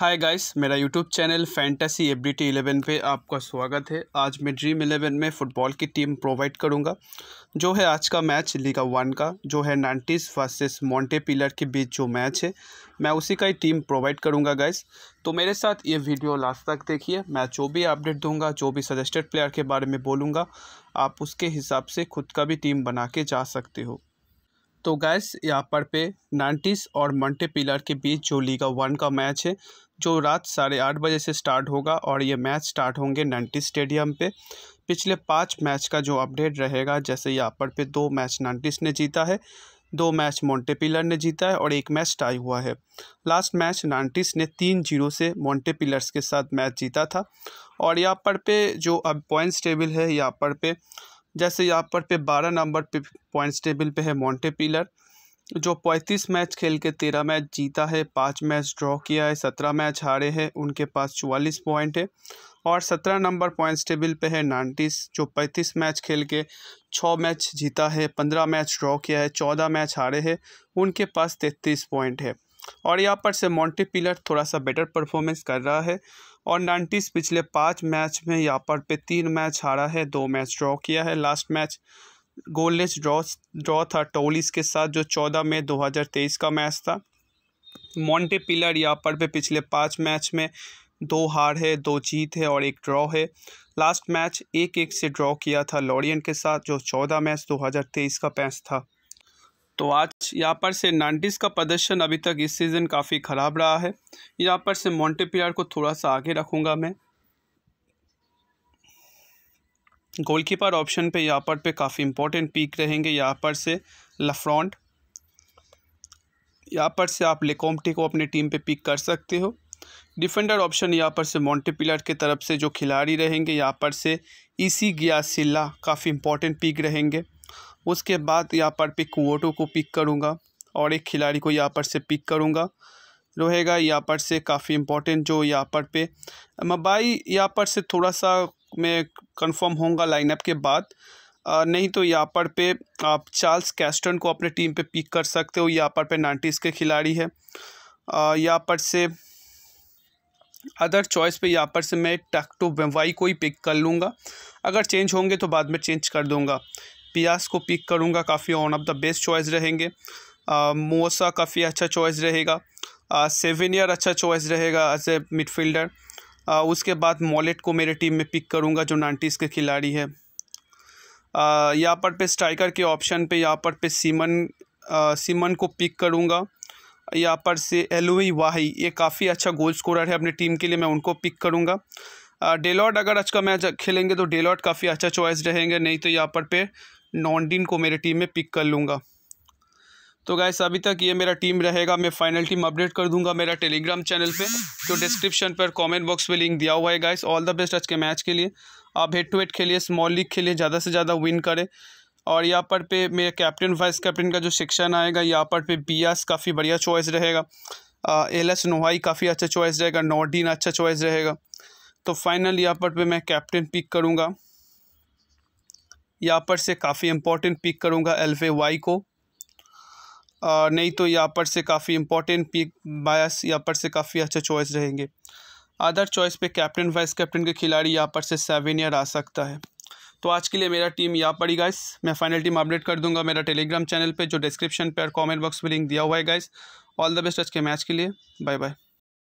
हाय guys मेरा YouTube channel fantasy ability eleven पे आपका स्वागत है। आज मैं ड्रीम इलेवन में फ़ुटबॉल की टीम प्रोवाइड करूँगा, जो है आज का मैच लीगा वन का, जो है नाइन्टीज़ वर्सेस मॉन्टे पिलर के बीच जो मैच है, मैं उसी का ही टीम प्रोवाइड करूँगा गाइस तो मेरे साथ ये वीडियो लास्ट तक देखिए, मैं जो भी अपडेट दूँगा, जो भी सजेस्टेड प्लेयर के बारे में बोलूँगा, आप उसके हिसाब से खुद का भी टीम बना के जा सकते हो। तो गैस यहाँ पर पे नाइन्टीज़ और मंटे पिलर के बीच जो लीगा वन का मैच है जो रात साढ़े आठ बजे से स्टार्ट होगा और ये मैच स्टार्ट होंगे नाइन्टी स्टेडियम पे। पिछले पाँच मैच का जो अपडेट रहेगा, जैसे यहाँ पर पे दो मैच नाइन्टीस ने जीता है, दो मैच मोंटे पिलर ने जीता है और एक मैच टाई हुआ है। लास्ट मैच नाइन्टीस ने तीन ज़ीरो से मोंटे पिलर्स के साथ मैच जीता था। और यहाँ पर पे जो अब पॉइंट्स टेबल है, यहाँ पर पे, जैसे यहाँ पर पे बारह नंबर पे पॉइंट्स टेबल पे है मोंटे पिलर जो पैंतीस मैच खेल के तेरह मैच जीता है, पाँच मैच ड्रॉ किया है, सत्रह मैच हारे हैं, उनके पास चवालीस पॉइंट है और सत्रह नंबर पॉइंट्स टेबल पे है नाइन्टीस जो पैंतीस मैच खेल के छः मैच जीता है, पंद्रह मैच ड्रॉ किया है, चौदह मैच हारे हैं, उनके पास तैंतीस पॉइंट है। और यहाँ पर से मोंटी पिलर थोड़ा सा बेटर परफॉर्मेंस कर रहा है और नाइन्टीस पिछले पाँच मैच में यहाँ पर पे तीन मैच हारा है, दो मैच ड्रॉ किया है, last match goalless draw draw था टोलिस के साथ, जो चौदह मई 2023 का मैच था। मोंटे पिलर यहाँ पर भी पिछले पाँच मैच में दो हार है, दो जीत है और एक ड्रॉ है। लास्ट मैच एक एक से ड्रॉ किया था लॉरियन के साथ, जो चौदह मैच 2023 का मैच था। तो आज यहाँ पर से नाइन्टीज़ का प्रदर्शन अभी तक इस सीज़न काफ़ी ख़राब रहा है। यहाँ पर से मोंटे पिलर को थोड़ा सा आगे रखूँगा मैं। गोलकीपर ऑप्शन पे यहाँ पर पे काफ़ी इंपॉर्टेंट पीक रहेंगे यहाँ पर से लफ्रॉन्ट यहाँ पर से आप लेकोमटी को अपने टीम पे पिक कर सकते हो डिफेंडर ऑप्शन यहाँ पर से मॉन्टेपिलर की तरफ़ से जो खिलाड़ी रहेंगे यहाँ पर से ईसी सिल्ला काफ़ी इंपॉर्टेंट पिक रहेंगे उसके बाद यहाँ पर पिक कुवोटो को पिक करूँगा और एक खिलाड़ी को यहाँ पर से पिक करूँगा रहेगा यहाँ पर से काफ़ी इंपॉर्टेंट जो यहाँ पर पे मबाई यहाँ पर से थोड़ा सा मैं कंफर्म होऊँगा लाइनअप के बाद। नहीं तो यहाँ पर पे आप चार्ल्स कैस्टन को अपने टीम पे पिक कर सकते हो। यहाँ पर पे नाइन्टीज़ के खिलाड़ी है। यहाँ पर से अदर चॉइस पे यहाँ पर से मैं टू वेवाई को ही पिक कर लूँगा। अगर चेंज होंगे तो बाद में चेंज कर दूँगा। पियास को पिक करूँगा, काफ़ी one of the best choice रहेंगे। मोसा काफ़ी अच्छा चॉइस रहेगा। सेवेनियर अच्छा चॉइस रहेगा एज ए मिडफील्डर उसके बाद मॉलेट को मेरे टीम में पिक करूँगा, जो नाइन्टीज़ के खिलाड़ी है। यहाँ पर पे स्ट्राइकर के ऑप्शन पे, यहाँ पर पे सीमन सीमन को पिक करूँगा। यहाँ पर से एलोई वाही, ये काफ़ी अच्छा गोल स्कोरर है अपनी टीम के लिए, मैं उनको पिक करूँगा। डेलॉट अगर आज का मैच खेलेंगे तो डेलॉट काफ़ी अच्छा चॉइस रहेंगे, नहीं तो यहाँ पर पे नॉन्डिन को मेरे टीम में पिक कर लूँगा। तो गैस अभी तक ये मेरा टीम रहेगा, मैं फाइनल टीम अपडेट कर दूँगा मेरा टेलीग्राम चैनल पे तो डिस्क्रिप्शन पर कमेंट बॉक्स में लिंक दिया हुआ है गाइस ऑल द बेस्ट आज के मैच के लिए। आप हेड टू हेड खेलिए स्मॉल लीग खेलिए, ज़्यादा से ज़्यादा विन करें। और यहाँ पर पे मेरे कैप्टन वाइस कैप्टन का जो सेक्शन आएगा, यहाँ पर पे बियास काफ़ी बढ़िया चॉइस रहेगा। एल एस नोहाई काफ़ी अच्छा चॉइस रहेगा नॉर्डीन अच्छा चॉइस रहेगा। तो फाइनल यहाँ पर पे मैं कैप्टन पिक करूँगा। यहाँ पर से काफ़ी इंपॉर्टेंट पिक करूँगा एल्फे वाई को। नहीं तो यहाँ पर से काफ़ी इंपॉर्टेंट पिक बायस यहाँ पर से काफ़ी अच्छा चॉइस रहेंगे। अदर चॉइस पे कैप्टन वाइस कैप्टन के खिलाड़ी यहाँ पर से सेवन ईयर आ सकता है। तो आज के लिए मेरा टीम यहाँ पर ही गाइस मैं फाइनल टीम अपडेट कर दूँगा मेरा टेलीग्राम चैनल पे, जो डिस्क्रिप्शन पे और कमेंट बॉक्स में लिंक दिया हुआ है गाइस ऑल द बेस्ट आज के मैच के लिए। Bye bye